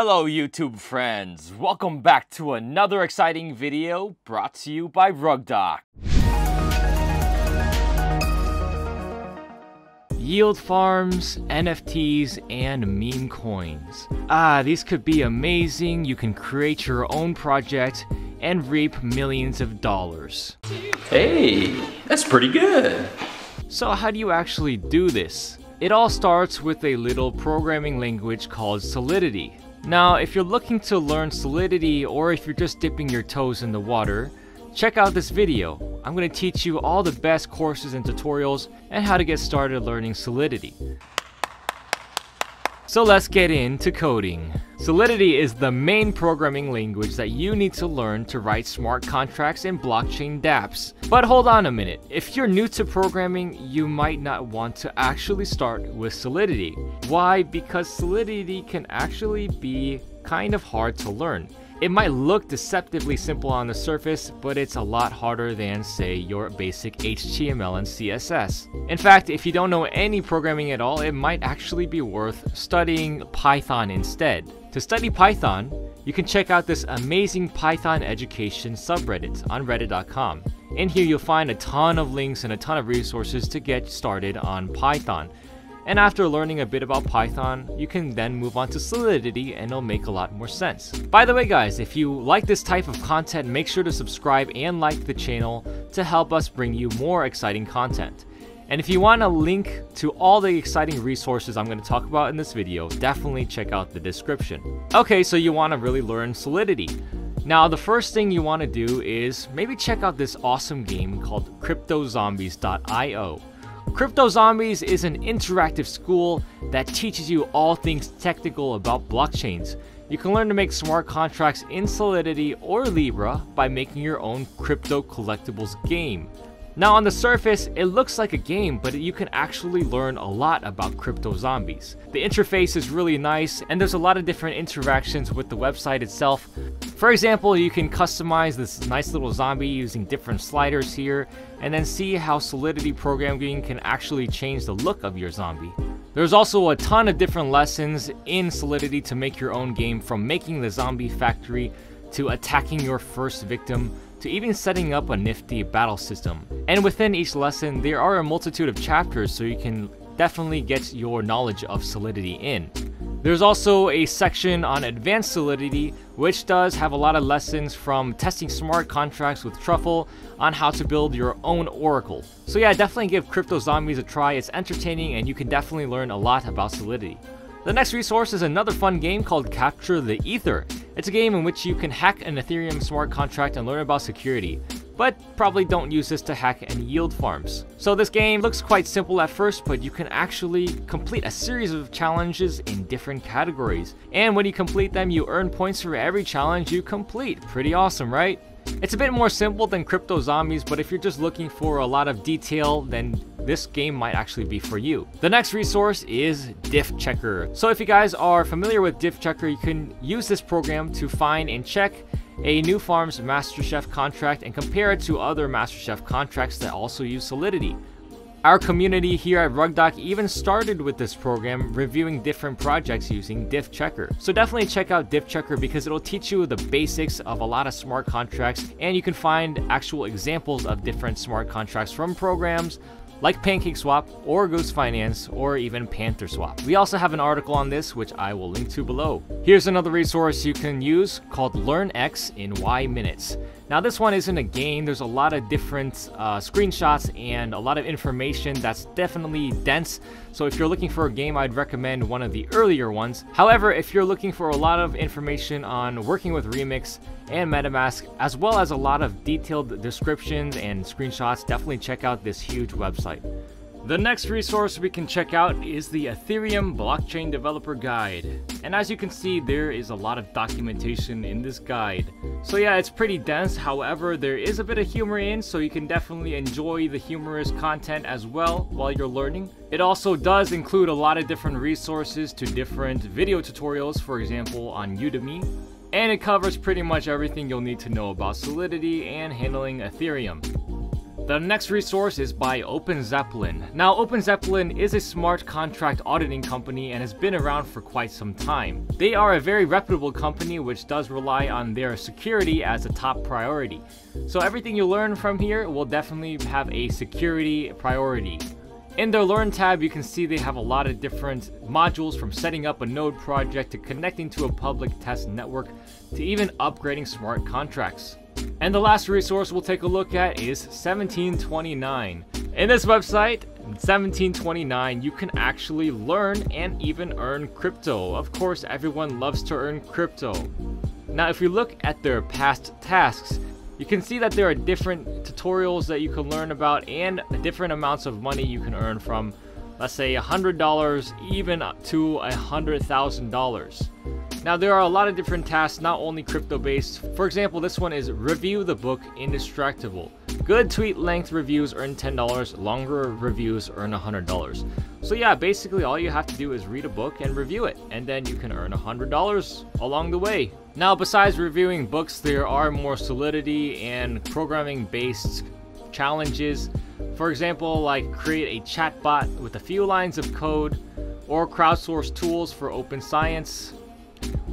Hello YouTube friends, welcome back to another exciting video brought to you by RugDoc. Yield farms, NFTs, and meme coins. Ah, these could be amazing, you can create your own project and reap millions of dollars. Hey, that's pretty good. So how do you actually do this? It all starts with a little programming language called Solidity. Now, if you're looking to learn Solidity or if you're just dipping your toes in the water, check out this video. I'm going to teach you all the best courses and tutorials and how to get started learning Solidity. So let's get into coding. Solidity is the main programming language that you need to learn to write smart contracts and blockchain dApps. But hold on a minute, if you're new to programming, you might not want to actually start with Solidity. Why? Because Solidity can actually be kind of hard to learn. It might look deceptively simple on the surface, but it's a lot harder than, say, your basic HTML and CSS. In fact, if you don't know any programming at all, it might actually be worth studying Python instead. To study Python, you can check out this amazing Python education subreddit on reddit.com. In here, you'll find a ton of links and a ton of resources to get started on Python. And after learning a bit about Python, you can then move on to Solidity and it'll make a lot more sense. By the way guys, if you like this type of content, make sure to subscribe and like the channel to help us bring you more exciting content. And if you want a link to all the exciting resources I'm going to talk about in this video, definitely check out the description. Okay, so you want to really learn Solidity. Now, the first thing you want to do is maybe check out this awesome game called CryptoZombies.io. Crypto Zombies is an interactive school that teaches you all things technical about blockchains. You can learn to make smart contracts in Solidity or Libra by making your own crypto collectibles game. Now on the surface, it looks like a game, but you can actually learn a lot about crypto zombies. The interface is really nice, and there's a lot of different interactions with the website itself. For example, you can customize this nice little zombie using different sliders here, and then see how Solidity programming can actually change the look of your zombie. There's also a ton of different lessons in Solidity to make your own game from making the zombie factory to attacking your first victim to even setting up a nifty battle system. And within each lesson, there are a multitude of chapters so you can definitely get your knowledge of Solidity in. There's also a section on advanced Solidity, which does have a lot of lessons from testing smart contracts with Truffle on how to build your own Oracle. So yeah, definitely give Crypto Zombies a try, it's entertaining and you can definitely learn a lot about Solidity. The next resource is another fun game called Capture the Ether. It's a game in which you can hack an Ethereum smart contract and learn about security, but probably don't use this to hack any yield farms. So this game looks quite simple at first, but you can actually complete a series of challenges in different categories. And when you complete them, you earn points for every challenge you complete. Pretty awesome, right? It's a bit more simple than Crypto Zombies, but if you're just looking for a lot of detail, then this game might actually be for you. The next resource is Diff Checker. So if you guys are familiar with Diff Checker, you can use this program to find and check a new farm's MasterChef contract and compare it to other MasterChef contracts that also use Solidity. Our community here at RugDoc even started with this program reviewing different projects using Diff Checker. So definitely check out Diff Checker because it'll teach you the basics of a lot of smart contracts and you can find actual examples of different smart contracts from programs like PancakeSwap or Goose Finance or even PantherSwap. We also have an article on this which I will link to below. Here's another resource you can use called LearnX in Y Minutes. Now this one isn't a game, there's a lot of different uh, screenshots and a lot of information that's definitely dense, so if you're looking for a game I'd recommend one of the earlier ones. However, if you're looking for a lot of information on working with Remix and MetaMask, as well as a lot of detailed descriptions and screenshots, definitely check out this huge website. The next resource we can check out is the Ethereum Blockchain Developer Guide. And as you can see, there is a lot of documentation in this guide. So yeah, it's pretty dense, however, there is a bit of humor in, so you can definitely enjoy the humorous content as well while you're learning. It also does include a lot of different resources to different video tutorials, for example on Udemy. And it covers pretty much everything you'll need to know about Solidity and handling Ethereum. The next resource is by OpenZeppelin. Now, OpenZeppelin is a smart contract auditing company and has been around for quite some time. They are a very reputable company which does rely on their security as a top priority. So everything you learn from here will definitely have a security priority. In their Learn tab, you can see they have a lot of different modules from setting up a node project to connecting to a public test network to even upgrading smart contracts. And the last resource we'll take a look at is 1729. In this website, 1729, you can actually learn and even earn crypto. Of course, everyone loves to earn crypto. Now, if we look at their past tasks, you can see that there are different tutorials that you can learn about and different amounts of money you can earn from, let's say $100 even up to $100,000. Now there are a lot of different tasks, not only crypto based. For example, this one is review the book Indistractable. Good tweet length reviews earn $10, longer reviews earn $100. So yeah, basically all you have to do is read a book and review it, and then you can earn $100 along the way. Now besides reviewing books, there are more solidity and programming based challenges. For example, like create a chatbot with a few lines of code, or crowdsource tools for open science,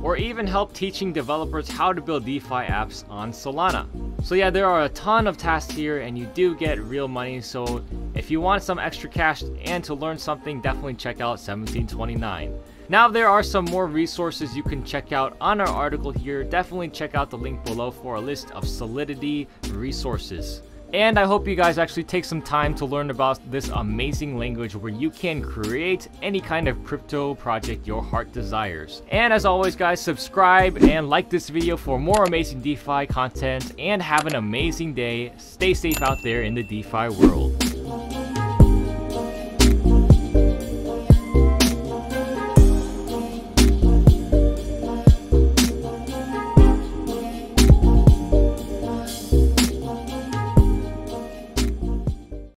or even help teaching developers how to build DeFi apps on Solana. So yeah, there are a ton of tasks here and you do get real money, so if you want some extra cash and to learn something, definitely check out 1729. Now there are some more resources you can check out on our article here. Definitely check out the link below for a list of Solidity resources. And I hope you guys actually take some time to learn about this amazing language where you can create any kind of crypto project your heart desires. And as always guys, subscribe and like this video for more amazing DeFi content and have an amazing day. Stay safe out there in the DeFi world.